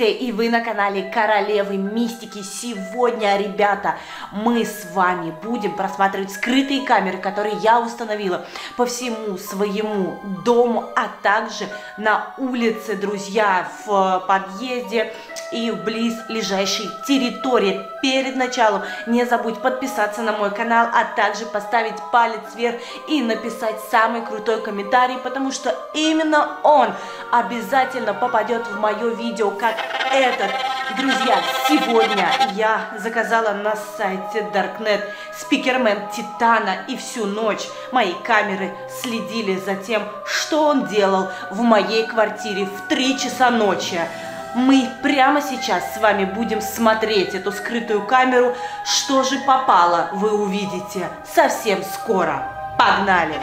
И вы на канале Королевы Мистики. Сегодня, ребята, мы с вами будем просматривать скрытые камеры, которые я установила по всему своему дому, а также на улице, друзья, в подъезде и в близлежащей территории. Перед началом не забудь подписаться на мой канал, а также поставить палец вверх и написать самый крутой комментарий, потому что именно он обязательно попадет в мое видео как этот. Друзья, сегодня я заказала на сайте Darknet спикермен Титана и всю ночь мои камеры следили за тем, что он делал в моей квартире в 3 часа ночи. Мы прямо сейчас с вами будем смотреть эту скрытую камеру. Что же попало, вы увидите совсем скоро. Погнали!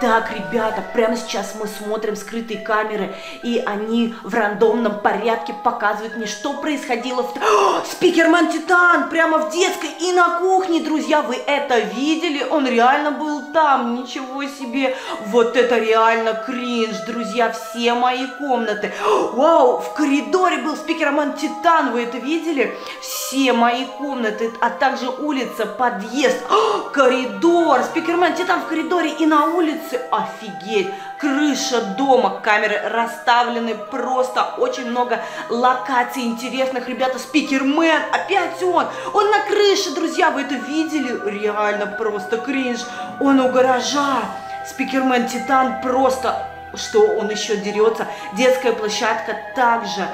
Так, ребята, прямо сейчас мы смотрим скрытые камеры, и они в рандомном порядке показывают мне, что происходило в... О, Спикерман Титан прямо в детской и на кухне, друзья, вы это видели? Он реально был там, ничего себе. Вот это реально кринж, друзья, все мои комнаты. Вау, в коридоре был Спикерман Титан, вы это видели? Все мои комнаты, а также улица, подъезд, О, коридор, Спикерман Титан в коридоре и на улице улице, офигеть, крыша дома, камеры расставлены просто, очень много локаций интересных, ребята, спикермен, опять он, он на крыше, друзья, вы это видели? Реально просто кринж, он у гаража, спикермен Титан просто, что он еще дерется, детская площадка также,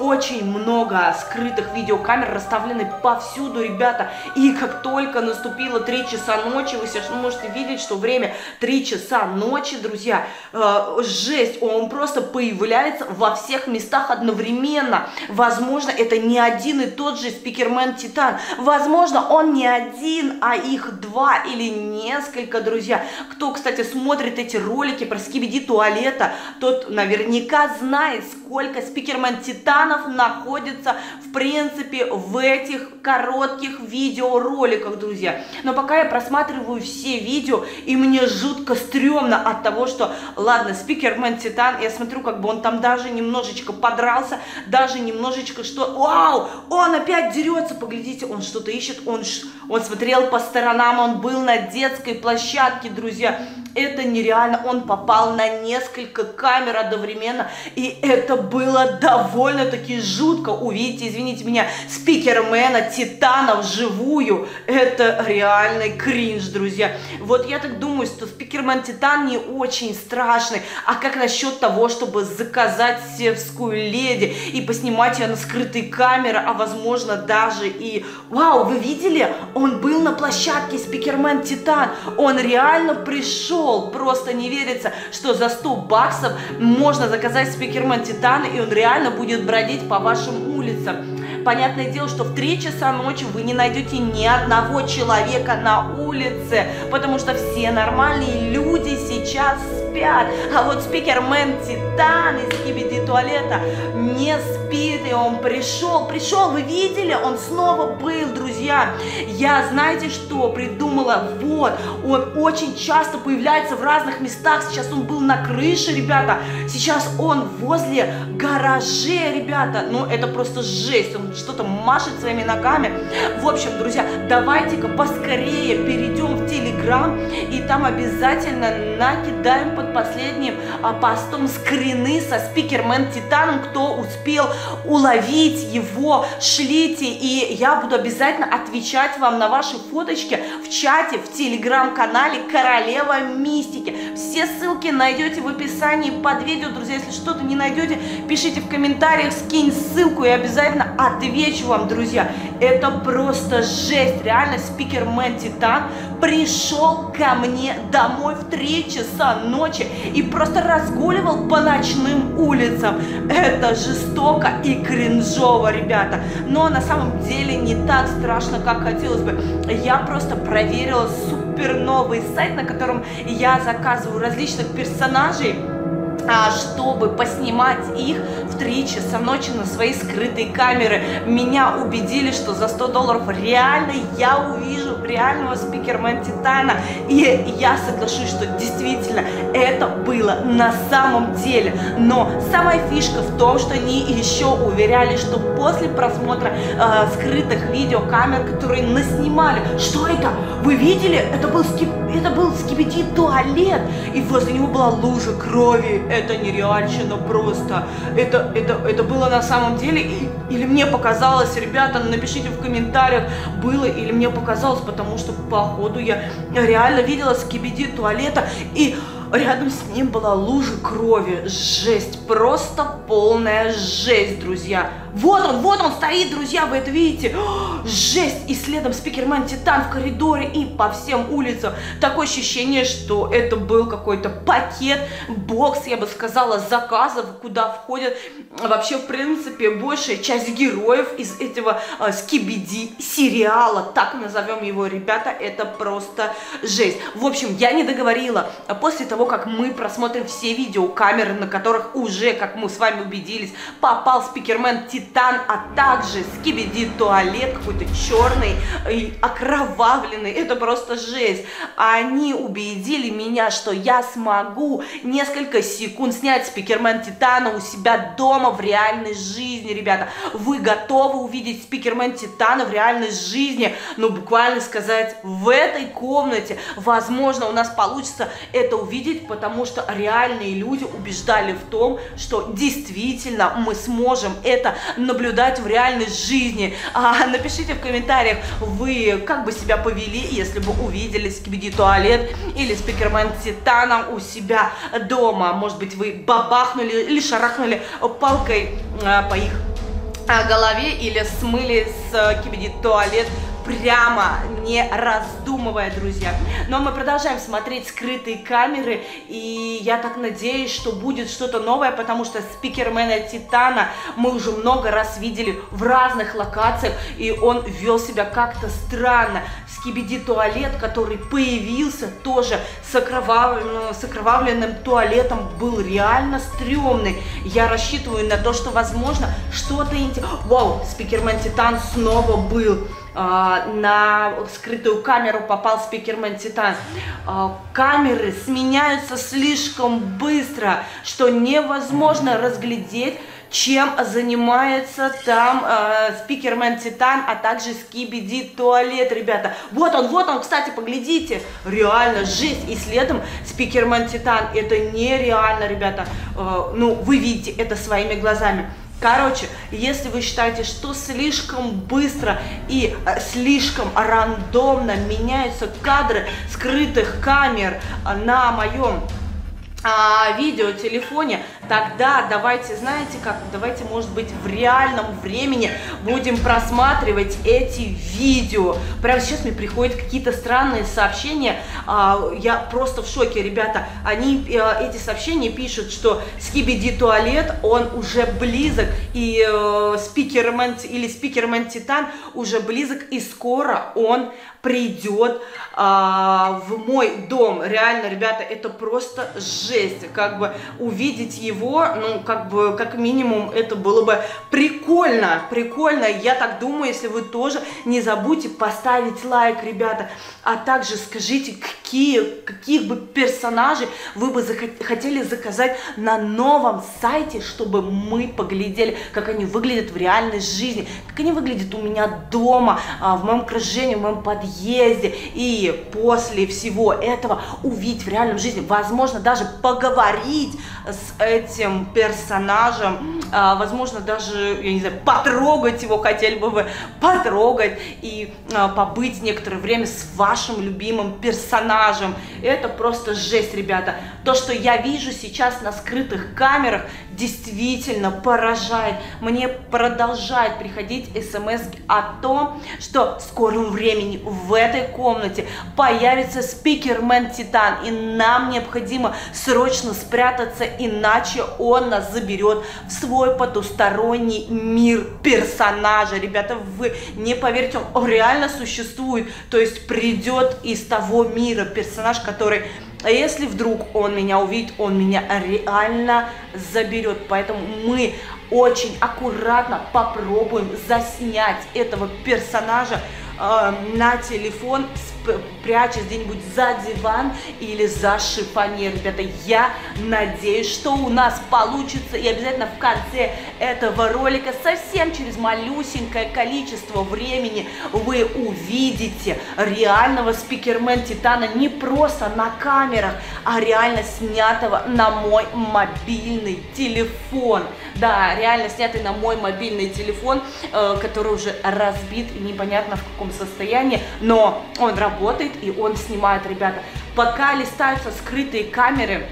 очень много скрытых видеокамер расставлены повсюду, ребята. И как только наступило 3 часа ночи, вы сейчас можете видеть, что время 3 часа ночи, друзья, э, жесть, он просто появляется во всех местах одновременно. Возможно, это не один и тот же спикермен Титан. Возможно, он не один, а их два или несколько, друзья. Кто, кстати, смотрит эти ролики про скибиди туалета, тот наверняка знает, сколько спикермен Титан экранов находится, в принципе, в этих коротких видеороликах, друзья. Но пока я просматриваю все видео, и мне жутко стрёмно от того, что, ладно, спикермен Титан, я смотрю, как бы он там даже немножечко подрался, даже немножечко что... Вау! Он опять дерется, поглядите, он что-то ищет, он, он смотрел по сторонам, он был на детской площадке, друзья это нереально, он попал на несколько камер одновременно, и это было довольно-таки жутко. Увидеть, извините меня, спикермена, Титана вживую, это реальный кринж, друзья. Вот я так думаю, что спикермен Титан не очень страшный, а как насчет того, чтобы заказать севскую леди и поснимать ее на скрытой камеры, а возможно даже и... Вау, вы видели? Он был на площадке спикермен Титан, он реально пришел прикол, просто не верится, что за 100 баксов можно заказать спикермен Титана, и он реально будет бродить по вашим улицам. Понятное дело, что в 3 часа ночи вы не найдете ни одного человека на улице, потому что все нормальные люди сейчас спят. А вот спикермен Титан из Кибиди туалета не спит, и он пришел, пришел, вы видели, он снова был, друзья. Я, знаете что, придумала, вот, он очень часто появляется в разных местах, сейчас он был на крыше, ребята, сейчас он возле гаражей, ребята, ну это просто жесть, он что-то машет своими ногами. В общем, друзья, давайте-ка поскорее перейдем в Телеграм, и там обязательно накидаем под последним а, постом скрины со спикермен Титаном, кто успел уловить его, шлите, и я буду обязательно отвечать вам на ваши фоточки в чате, в телеграм-канале Королева Мистики. Все ссылки найдете в описании под видео, друзья, если что-то не найдете, пишите в комментариях, скинь ссылку, и обязательно отвечу вам, друзья. Это просто жесть, реально, спикермен Титан пришел ко мне домой в 3 часа ночи и просто разгуливал по ночным улицам. Это жестоко и кринжово, ребята. Но на самом деле не так страшно, как хотелось бы. Я просто проверила супер новый сайт, на котором я заказываю различных персонажей а, чтобы поснимать их в 3 часа ночи на свои скрытые камеры. Меня убедили, что за 100 долларов реально я увижу реального спикермен Титана. И я соглашусь, что действительно это было на самом деле. Но самая фишка в том, что они еще уверяли, что после просмотра э, скрытых видеокамер, которые наснимали, что это? Вы видели? Это был, скип... это был скибиди туалет, и возле него была лужа крови. Это нереальщина просто. Это, это, это было на самом деле, или мне показалось, ребята, напишите в комментариях, было или мне показалось, что походу я реально видела скибиди туалета, и Рядом с ним была лужа крови. Жесть, просто полная жесть, друзья. Вот он, вот он стоит, друзья, вы это видите. О, жесть! И следом спикермен Титан в коридоре и по всем улицам. Такое ощущение, что это был какой-то пакет, бокс, я бы сказала, заказов, куда входят вообще, в принципе, большая часть героев из этого э, скибиди сериала. Так назовем его, ребята, это просто жесть. В общем, я не договорила. После того, как мы просмотрим все видеокамеры, на которых уже, как мы с вами убедились, попал спикермен титан, а также скибиди туалет какой-то черный и окровавленный. Это просто жесть. Они убедили меня, что я смогу несколько секунд снять спикермен Титана у себя дома в реальной жизни, ребята. Вы готовы увидеть спикермен Титана в реальной жизни? Ну, буквально сказать, в этой комнате. Возможно, у нас получится это увидеть, потому что реальные люди убеждали в том, что действительно мы сможем это наблюдать в реальной жизни. А, напишите в комментариях, вы как бы себя повели, если бы увидели скибиди туалет или спикермен Титана у себя дома. Может быть, вы бабахнули или шарахнули палкой а, по их а, голове или смыли с а, кибиди туалет прямо, не раздумывая, друзья. Но мы продолжаем смотреть скрытые камеры, и я так надеюсь, что будет что-то новое, потому что спикермена Титана мы уже много раз видели в разных локациях, и он вел себя как-то странно. Скибиди туалет, который появился тоже с, окровавленным, с окровавленным туалетом, был реально стрёмный. Я рассчитываю на то, что возможно что-то интересное. Вау, спикермен Титан снова был. А, на скрытую камеру попал спикермен Титан. А, камеры сменяются слишком быстро, что невозможно разглядеть, чем занимается там э, спикермен Титан, а также Скибиди Туалет, ребята. Вот он, вот он, кстати, поглядите, реально жизнь. И следом спикермен Титан, это нереально, ребята. Э, ну, вы видите это своими глазами. Короче, если вы считаете, что слишком быстро и э, слишком рандомно меняются кадры скрытых камер на моем а, видеотелефоне, тогда давайте, знаете как, давайте, может быть, в реальном времени будем просматривать эти видео. Прямо сейчас мне приходят какие-то странные сообщения, а, я просто в шоке, ребята. Они, а, эти сообщения пишут, что Скибиди Туалет, он уже близок, и а, спикермен, или спикермен Титан уже близок, и скоро он придет а, в мой дом. Реально, ребята, это просто жесть. Как бы увидеть его, ну, как бы, как минимум, это было бы прикольно. Прикольно. Я так думаю, если вы тоже не забудьте поставить лайк, ребята. А также скажите, какие, каких бы персонажей вы бы хотели заказать на новом сайте, чтобы мы поглядели, как они выглядят в реальной жизни, как они выглядят у меня дома, а, в моем окружении, в моем подъезде. И после всего этого увидеть в реальном жизни, возможно, даже поговорить с этим персонажем, а, возможно, даже, я не знаю, потрогать его хотели бы вы, потрогать и а, побыть некоторое время с вашим любимым персонажем. Это просто жесть, ребята. То, что я вижу сейчас на скрытых камерах, действительно поражает. Мне продолжает приходить смс о том, что в скором времени в этой комнате появится спикермен Титан, и нам необходимо срочно спрятаться, иначе он нас заберет в свой потусторонний мир персонажа. Ребята, вы не поверите, он реально существует, то есть придет из того мира персонаж, который а если вдруг он меня увидит, он меня реально заберет. Поэтому мы очень аккуратно попробуем заснять этого персонажа э, на телефон, прячась где-нибудь за диван или за шифонер. Ребята, я надеюсь, что у нас получится. И обязательно в конце этого ролика, совсем через малюсенькое количество времени, вы увидите реального спикермен Титана не просто на камерах, а реально снятого на мой мобильный телефон. Да, реально снятый на мой мобильный телефон, э, который уже разбит и непонятно в каком состоянии, но он работает и он снимает, ребята. Пока листаются скрытые камеры,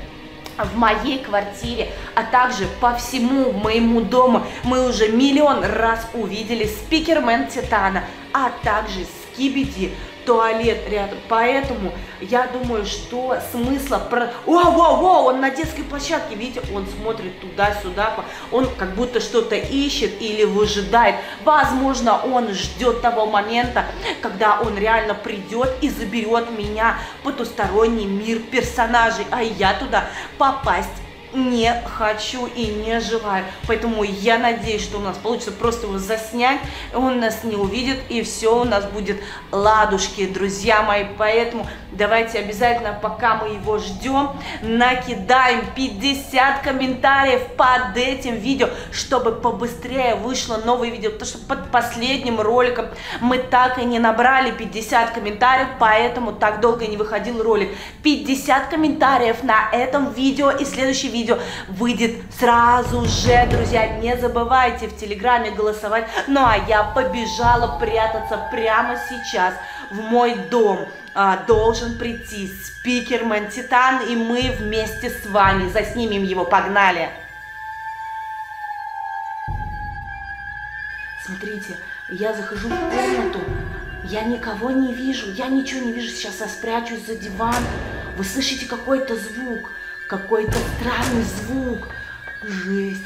в моей квартире, а также по всему моему дому мы уже миллион раз увидели спикермен Титана, а также Скибиди туалет рядом. Поэтому я думаю, что смысла про... О, вау, вау, он на детской площадке, видите, он смотрит туда-сюда, он как будто что-то ищет или выжидает. Возможно, он ждет того момента, когда он реально придет и заберет меня потусторонний мир персонажей, а я туда попасть не хочу и не желаю. Поэтому я надеюсь, что у нас получится просто его заснять, он нас не увидит, и все у нас будет ладушки, друзья мои. Поэтому давайте обязательно, пока мы его ждем, накидаем 50 комментариев под этим видео, чтобы побыстрее вышло новое видео, потому что под последним роликом мы так и не набрали 50 комментариев, поэтому так долго не выходил ролик. 50 комментариев на этом видео и следующий видео видео выйдет сразу же, друзья. Не забывайте в Телеграме голосовать. Ну а я побежала прятаться прямо сейчас в мой дом. А, должен прийти спикермен Титан, и мы вместе с вами заснимем его. Погнали! Смотрите, я захожу в комнату, я никого не вижу, я ничего не вижу, сейчас я спрячусь за диван. Вы слышите какой-то звук? Какой-то странный звук. Жесть.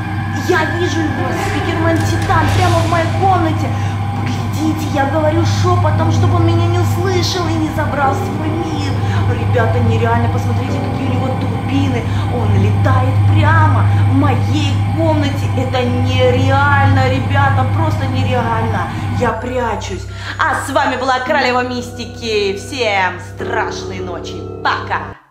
Я вижу его, спикермен Титан, прямо в моей комнате. Поглядите, я говорю шепотом, чтобы он меня не услышал и не забрал в свой мир. Ребята, нереально, посмотрите, какие у него турбины. Он летает прямо в моей комнате. Это нереально, ребята, просто нереально. Я прячусь. А с вами была Королева Мистики. Всем страшной ночи. Пока.